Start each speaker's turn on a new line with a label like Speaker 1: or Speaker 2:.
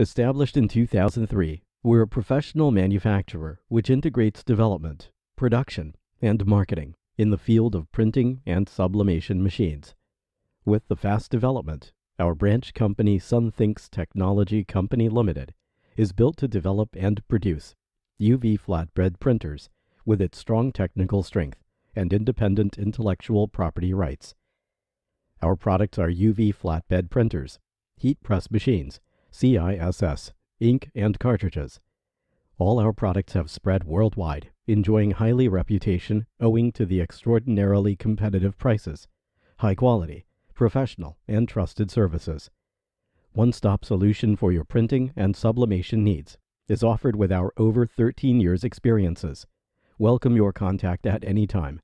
Speaker 1: Established in 2003, we're a professional manufacturer which integrates development, production, and marketing in the field of printing and sublimation machines. With the fast development, our branch company SunThinks Technology Company Limited is built to develop and produce UV flatbed printers with its strong technical strength and independent intellectual property rights. Our products are UV flatbed printers, heat press machines, CISS, ink, and cartridges. All our products have spread worldwide, enjoying highly reputation owing to the extraordinarily competitive prices, high quality, professional, and trusted services. One-stop solution for your printing and sublimation needs is offered with our over 13 years experiences. Welcome your contact at any time